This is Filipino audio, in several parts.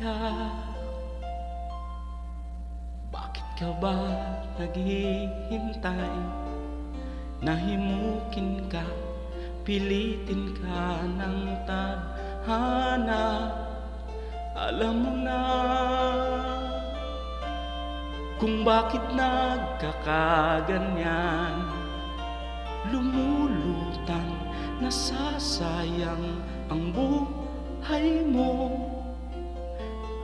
kaya? Bakit ka ba naghihintay? Nahimukin ka, pilitin ka ng tadhana Alam mo na kung bakit nagkakaganyan Lumulutang nasasayang ang buhay mo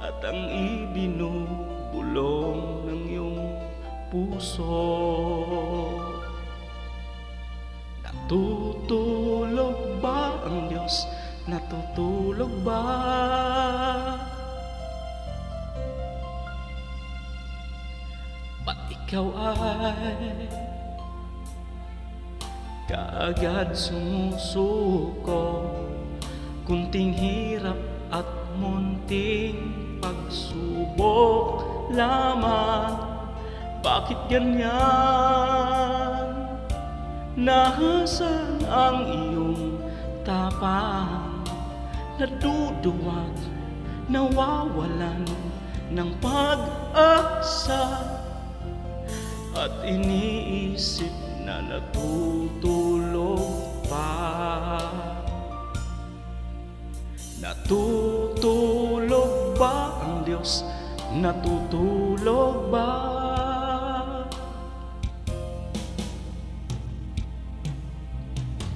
At ang ibinubulong ng iyong puso Natutulog ba ang Diyos? Natutulog ba? Ba't ikaw ay kaagad sumusuko Kunting hirap at munting pagsubok lamang. Bakit ganyan? Nasaan ang iyong tapang Naduduwag, nawawalan ng pag-asa. At iniisip na natutulog pa. Natutulog Diyos? Natutulog ba?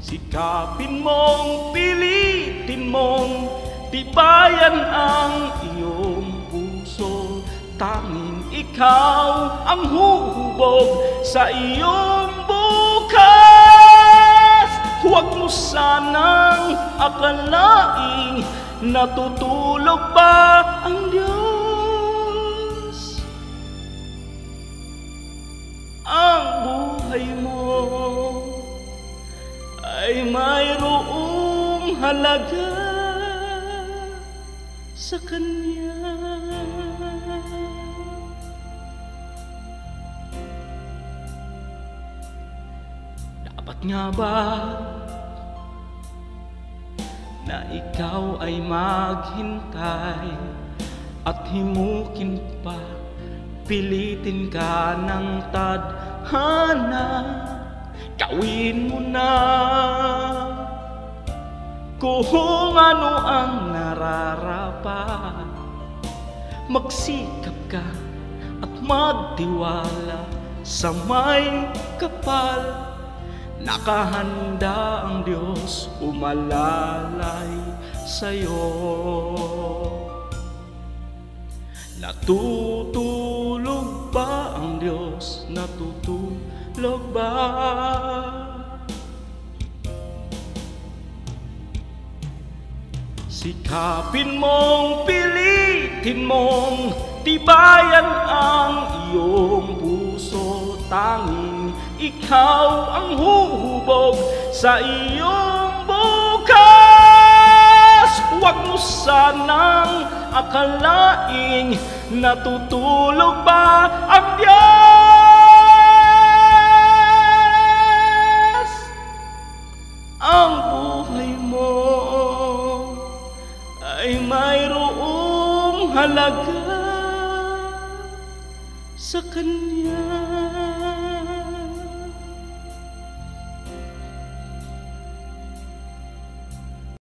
Sikapin mong pilitin mong tibayan ang iyong puso Tanging ikaw ang huhubog sa iyong bukas Huwag mo sanang akalaing natutulog ba ang Diyos ay mayroong halaga sa Kanya. Dapat nga ba na ikaw ay maghintay at himukin pa, pilitin ka ng tadhana Gawin mo na kung ano ang nararapat Magsikap ka at magtiwala sa may kapal Nakahanda ang Diyos umalalay sa'yo Natutulog ba ang Diyos? Natutulog ba? Sikapin mong pilitin mong tibayan ang iyong puso Tanging ikaw ang huhubog sa iyong bukas. Huwag mo sanang akalaing natutulog ba halaga sa Kanya